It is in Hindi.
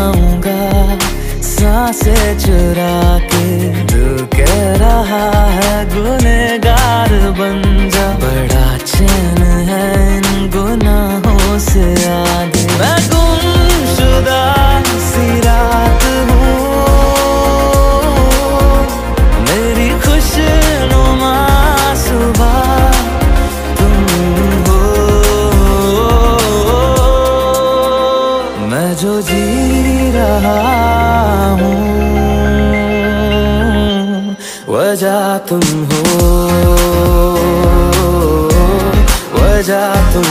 जाऊँगा सांसे चुरा के तू कह रहा है गुनेगार बन जो जी रहा वजह तुम हो वजह तुम